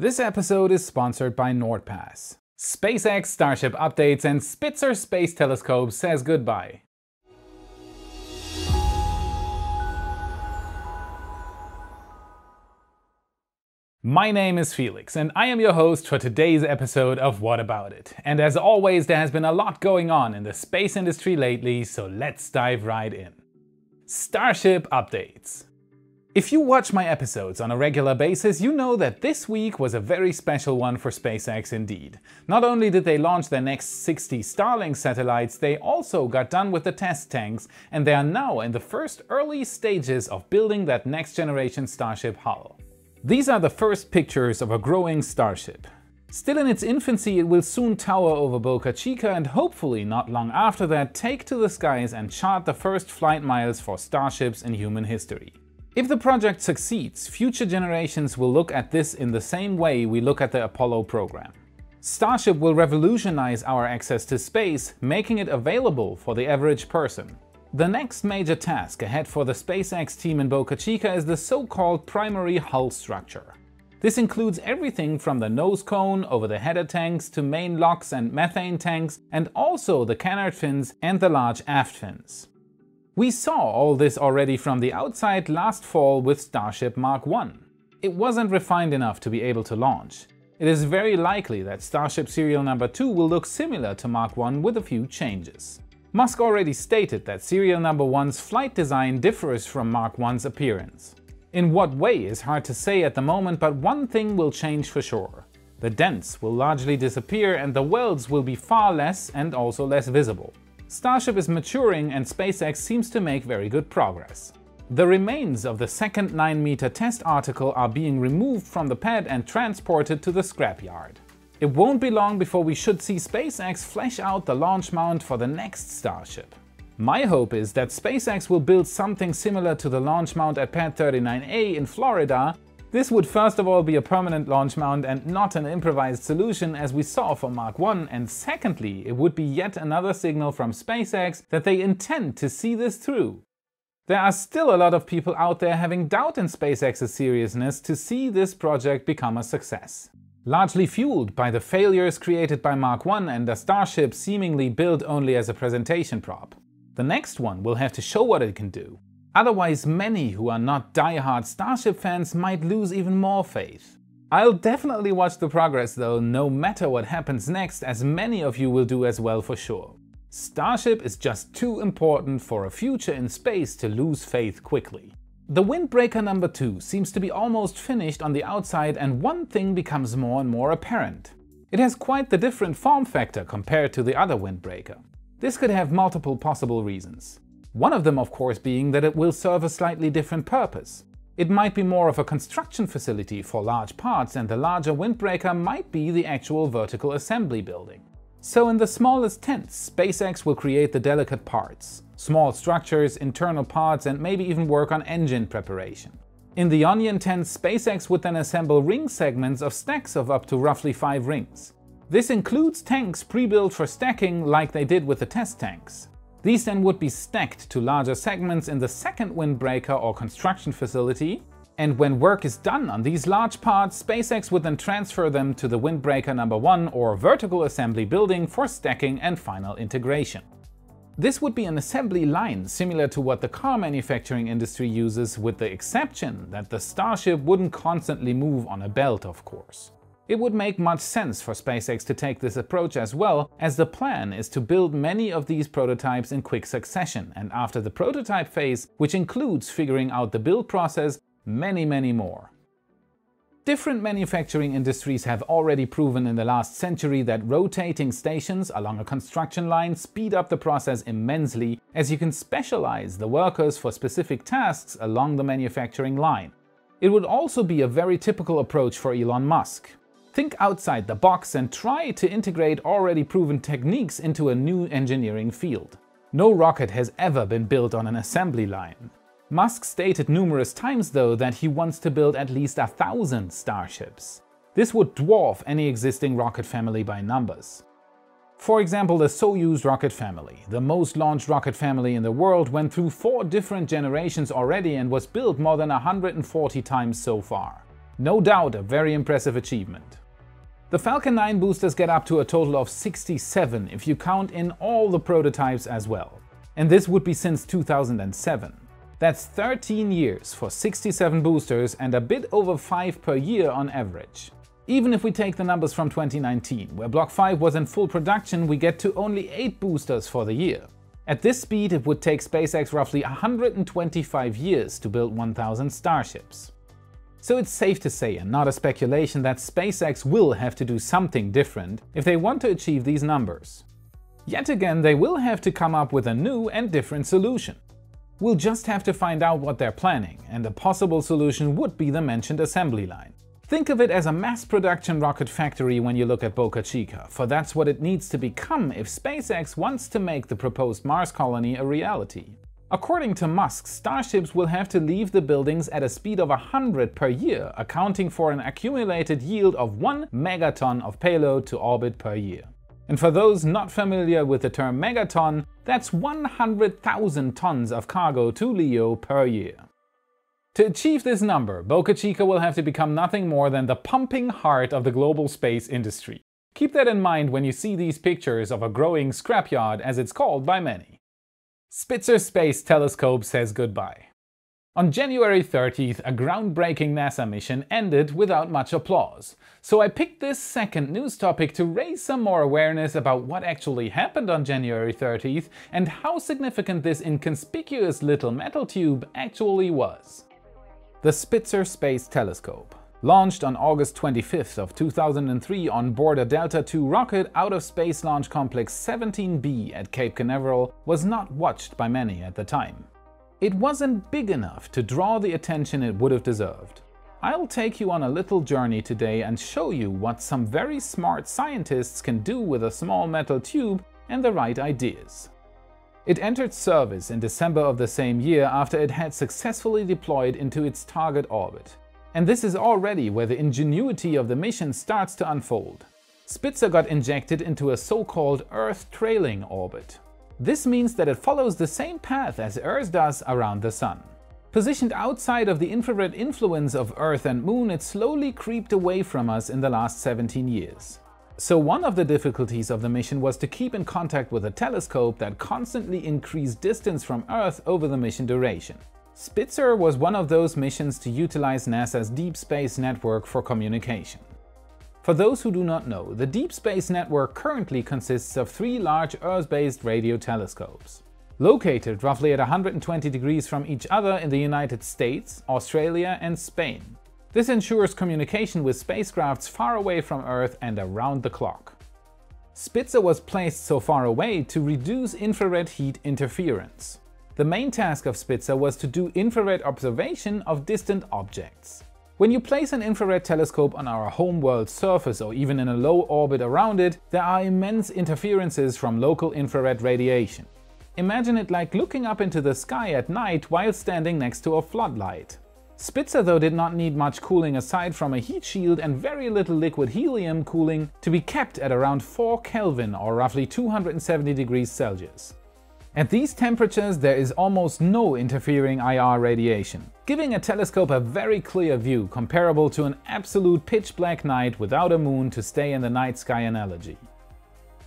This episode is sponsored by NordPass. SpaceX Starship updates and Spitzer Space Telescope says goodbye. My name is Felix, and I am your host for today's episode of What About It. And as always, there has been a lot going on in the space industry lately, so let's dive right in. Starship updates. If you watch my episodes on a regular basis, you know that this week was a very special one for SpaceX indeed. Not only did they launch their next 60 Starlink satellites, they also got done with the test tanks, and they are now in the first early stages of building that next generation Starship hull. These are the first pictures of a growing Starship. Still in its infancy, it will soon tower over Boca Chica and hopefully not long after that take to the skies and chart the first flight miles for Starships in human history. If the project succeeds, future generations will look at this in the same way we look at the Apollo program. Starship will revolutionize our access to space, making it available for the average person. The next major task ahead for the SpaceX team in Boca Chica is the so-called primary hull structure. This includes everything from the nose cone over the header tanks to main LOX and methane tanks and also the canard fins and the large aft fins. We saw all this already from the outside last fall with Starship Mark 1. It wasn't refined enough to be able to launch. It is very likely that Starship serial number 2 will look similar to Mark 1 with a few changes. Musk already stated that serial number 1's flight design differs from Mark 1's appearance. In what way is hard to say at the moment, but one thing will change for sure. The dents will largely disappear and the welds will be far less and also less visible. Starship is maturing and SpaceX seems to make very good progress. The remains of the second 9-meter test article are being removed from the pad and transported to the scrapyard. It won't be long before we should see SpaceX flesh out the launch mount for the next Starship. My hope is that SpaceX will build something similar to the launch mount at Pad 39A in Florida. This would first of all be a permanent launch mount and not an improvised solution as we saw for Mark 1 and secondly it would be yet another signal from SpaceX that they intend to see this through. There are still a lot of people out there having doubt in SpaceX's seriousness to see this project become a success largely fueled by the failures created by Mark 1 and the Starship seemingly built only as a presentation prop. The next one will have to show what it can do. Otherwise, many who are not die-hard Starship fans might lose even more faith. I'll definitely watch the progress though, no matter what happens next, as many of you will do as well for sure. Starship is just too important for a future in space to lose faith quickly. The windbreaker number 2 seems to be almost finished on the outside and one thing becomes more and more apparent. It has quite the different form factor compared to the other windbreaker. This could have multiple possible reasons. One of them of course being that it will serve a slightly different purpose. It might be more of a construction facility for large parts and the larger windbreaker might be the actual vertical assembly building. So in the smallest tents, SpaceX will create the delicate parts, small structures, internal parts and maybe even work on engine preparation. In the Onion tent, SpaceX would then assemble ring segments of stacks of up to roughly 5 rings. This includes tanks pre-built for stacking like they did with the test tanks. These then would be stacked to larger segments in the second windbreaker or construction facility, and when work is done on these large parts, SpaceX would then transfer them to the windbreaker number 1 or vertical assembly building for stacking and final integration. This would be an assembly line similar to what the car manufacturing industry uses with the exception that the Starship wouldn't constantly move on a belt of course. It would make much sense for SpaceX to take this approach as well, as the plan is to build many of these prototypes in quick succession and after the prototype phase, which includes figuring out the build process, many, many more. Different manufacturing industries have already proven in the last century that rotating stations along a construction line speed up the process immensely as you can specialize the workers for specific tasks along the manufacturing line. It would also be a very typical approach for Elon Musk. Think outside the box and try to integrate already proven techniques into a new engineering field. No rocket has ever been built on an assembly line. Musk stated numerous times though that he wants to build at least a thousand starships. This would dwarf any existing rocket family by numbers. For example, the Soyuz rocket family, the most launched rocket family in the world, went through four different generations already and was built more than 140 times so far. No doubt a very impressive achievement. The Falcon 9 boosters get up to a total of 67 if you count in all the prototypes as well. And this would be since 2007. That's 13 years for 67 boosters and a bit over 5 per year on average. Even if we take the numbers from 2019, where Block 5 was in full production, we get to only 8 boosters for the year. At this speed, it would take SpaceX roughly 125 years to build 1000 Starships. So it's safe to say, and not a speculation, that SpaceX will have to do something different if they want to achieve these numbers. Yet again, they will have to come up with a new and different solution. We'll just have to find out what they're planning, and a possible solution would be the mentioned assembly line. Think of it as a mass production rocket factory when you look at Boca Chica, for that's what it needs to become if SpaceX wants to make the proposed Mars colony a reality. According to Musk, starships will have to leave the buildings at a speed of 100 per year, accounting for an accumulated yield of 1 megaton of payload to orbit per year. And for those not familiar with the term megaton, that's 100,000 tons of cargo to LEO per year. To achieve this number, Boca Chica will have to become nothing more than the pumping heart of the global space industry. Keep that in mind when you see these pictures of a growing scrapyard as it's called by many. Spitzer Space Telescope says goodbye. On January 30th, a groundbreaking NASA mission ended without much applause. So I picked this second news topic to raise some more awareness about what actually happened on January 30th and how significant this inconspicuous little metal tube actually was. The Spitzer Space Telescope. Launched on August 25th of 2003 on board a Delta II rocket out of Space Launch Complex 17B at Cape Canaveral, was not watched by many at the time. It wasn't big enough to draw the attention it would have deserved. I'll take you on a little journey today and show you what some very smart scientists can do with a small metal tube and the right ideas. It entered service in December of the same year after it had successfully deployed into its target orbit. And this is already where the ingenuity of the mission starts to unfold. Spitzer got injected into a so-called Earth trailing orbit. This means that it follows the same path as Earth does around the Sun. Positioned outside of the infrared influence of Earth and Moon, it slowly creeped away from us in the last 17 years. So one of the difficulties of the mission was to keep in contact with a telescope that constantly increased distance from Earth over the mission duration. Spitzer was one of those missions to utilize NASA's Deep Space Network for communication. For those who do not know, the Deep Space Network currently consists of three large Earth-based radio telescopes. Located roughly at 120 degrees from each other in the United States, Australia and Spain. This ensures communication with spacecrafts far away from Earth and around the clock. Spitzer was placed so far away to reduce infrared heat interference. The main task of Spitzer was to do infrared observation of distant objects. When you place an infrared telescope on our home world's surface or even in a low orbit around it, there are immense interferences from local infrared radiation. Imagine it like looking up into the sky at night while standing next to a floodlight. Spitzer though did not need much cooling aside from a heat shield and very little liquid helium cooling to be kept at around 4 Kelvin or roughly 270 degrees Celsius. At these temperatures there is almost no interfering IR radiation, giving a telescope a very clear view comparable to an absolute pitch black night without a moon to stay in the night sky analogy.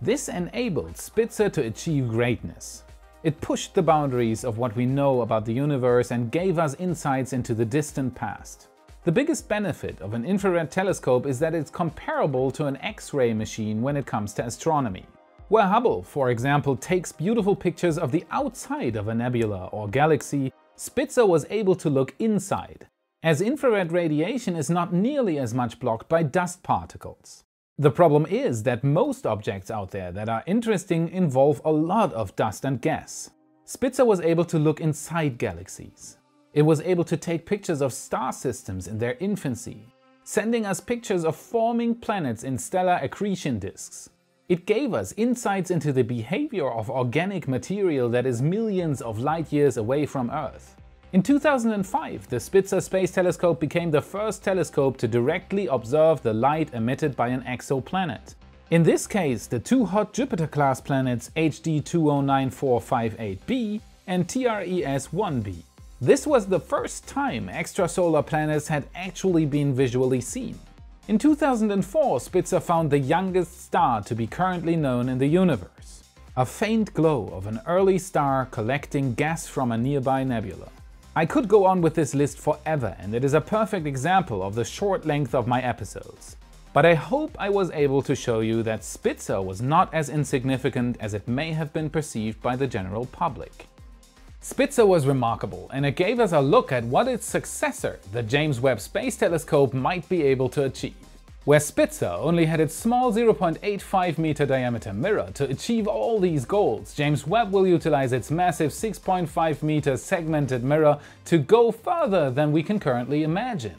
This enabled Spitzer to achieve greatness. It pushed the boundaries of what we know about the universe and gave us insights into the distant past. The biggest benefit of an infrared telescope is that it's comparable to an X-ray machine when it comes to astronomy. Where Hubble, for example, takes beautiful pictures of the outside of a nebula or galaxy, Spitzer was able to look inside, as infrared radiation is not nearly as much blocked by dust particles. The problem is that most objects out there that are interesting involve a lot of dust and gas. Spitzer was able to look inside galaxies. It was able to take pictures of star systems in their infancy, sending us pictures of forming planets in stellar accretion disks. It gave us insights into the behavior of organic material that is millions of light years away from Earth. In 2005, the Spitzer Space Telescope became the first telescope to directly observe the light emitted by an exoplanet. In this case, the two hot Jupiter-class planets HD 209458b and TRES-1b. This was the first time extrasolar planets had actually been visually seen. In 2004, Spitzer found the youngest star to be currently known in the universe. A faint glow of an early star collecting gas from a nearby nebula. I could go on with this list forever and it is a perfect example of the short length of my episodes. But I hope I was able to show you that Spitzer was not as insignificant as it may have been perceived by the general public. Spitzer was remarkable and it gave us a look at what its successor, the James Webb Space Telescope, might be able to achieve. Where Spitzer only had its small 0.85 meter diameter mirror to achieve all these goals, James Webb will utilize its massive 6.5 meter segmented mirror to go further than we can currently imagine.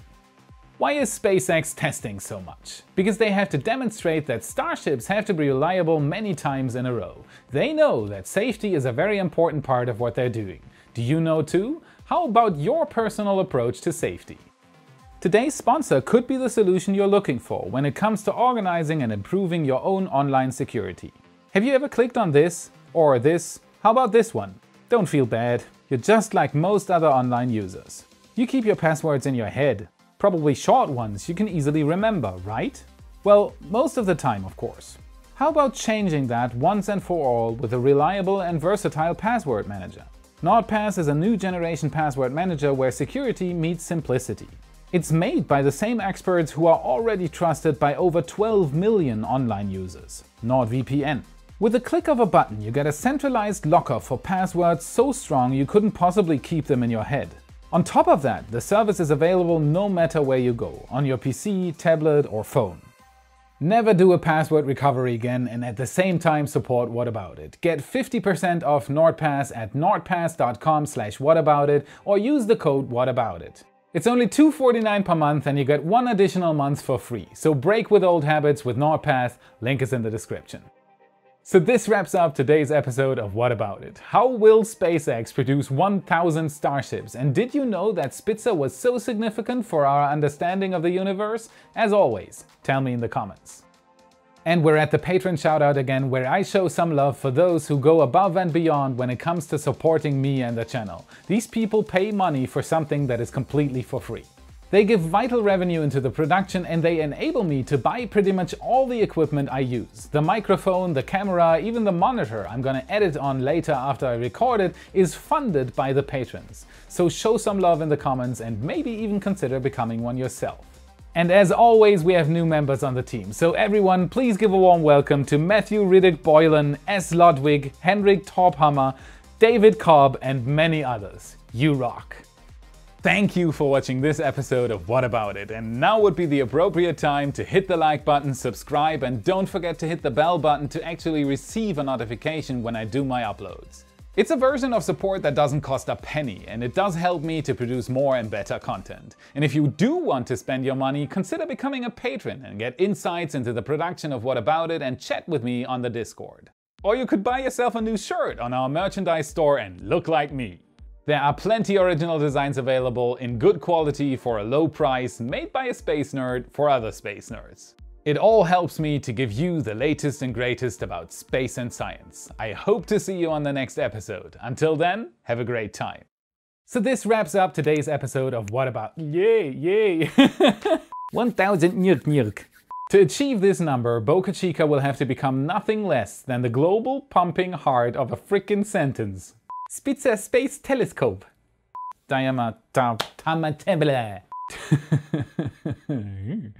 Why is SpaceX testing so much? Because they have to demonstrate that starships have to be reliable many times in a row. They know that safety is a very important part of what they're doing. Do you know too? How about your personal approach to safety? Today's sponsor could be the solution you're looking for when it comes to organizing and improving your own online security. Have you ever clicked on this or this? How about this one? Don't feel bad, you're just like most other online users. You keep your passwords in your head, Probably short ones you can easily remember, right? Well, most of the time, of course. How about changing that once and for all with a reliable and versatile password manager? NordPass is a new generation password manager where security meets simplicity. It's made by the same experts who are already trusted by over 12 million online users, NordVPN. With a click of a button, you get a centralized locker for passwords so strong you couldn't possibly keep them in your head. On top of that, the service is available no matter where you go, on your PC, tablet or phone. Never do a password recovery again and at the same time support What About It. Get 50% off NordPass at nordpass.com slash whataboutit or use the code WHATABOUTIT. It's only $2.49 per month and you get one additional month for free. So break with old habits with NordPass, link is in the description. So this wraps up today's episode of What About It? How will SpaceX produce 1000 starships? And did you know that Spitzer was so significant for our understanding of the universe? As always, tell me in the comments. And we're at the patron shoutout again, where I show some love for those who go above and beyond when it comes to supporting me and the channel. These people pay money for something that is completely for free. They give vital revenue into the production and they enable me to buy pretty much all the equipment I use. The microphone, the camera, even the monitor I'm gonna edit on later after I record it is funded by the patrons. So show some love in the comments and maybe even consider becoming one yourself. And as always, we have new members on the team. So everyone, please give a warm welcome to Matthew Riddick Boylan, S. Ludwig, Henrik Torphammer, David Cobb, and many others. You rock! Thank you for watching this episode of What About It, and now would be the appropriate time to hit the like button, subscribe, and don't forget to hit the bell button to actually receive a notification when I do my uploads. It's a version of support that doesn't cost a penny, and it does help me to produce more and better content. And if you do want to spend your money, consider becoming a patron and get insights into the production of What About It and chat with me on the Discord. Or you could buy yourself a new shirt on our merchandise store and look like me. There are plenty original designs available in good quality for a low price made by a space nerd for other space nerds. It all helps me to give you the latest and greatest about space and science. I hope to see you on the next episode. Until then, have a great time. So this wraps up today's episode of What About... Yay, yay! 1000 nyuk nyuk. To achieve this number, Boca Chica will have to become nothing less than the global pumping heart of a frickin' sentence. Spitzer Space Telescope. Diameter.